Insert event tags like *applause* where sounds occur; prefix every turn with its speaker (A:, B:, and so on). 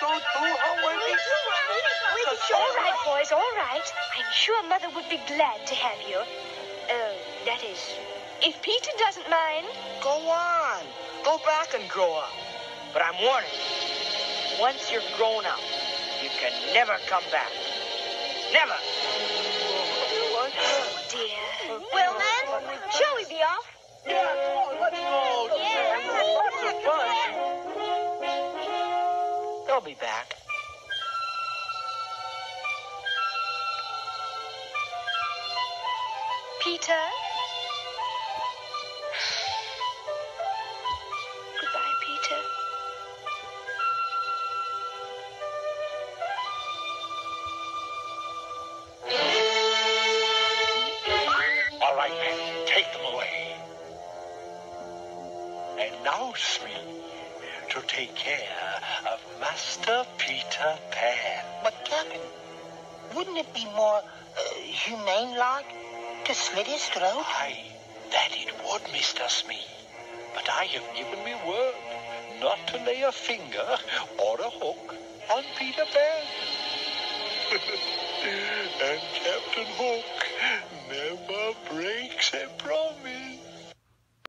A: go too, huh, Wendy?
B: All right, boys, all right. I'm sure Mother would be glad to have you. Oh, that is, if Peter doesn't mind.
A: Go on. Go back and grow up. But I'm warning you. Once you're grown up, you can never come back. Never.
B: Oh, dear. Well, then, shall we be off?
A: Yeah, They'll be back.
B: Peter? Goodbye, Peter.
C: All right, men, take them away. And now, Smee, to take care of Master Peter Pan.
D: But, Captain, wouldn't it be more uh, humane-like to slit his throat?
C: Aye, that it would, Mr. Smee. But I have given me word not to lay a finger or a hook on Peter Pan. *laughs* and Captain Hook never breaks a.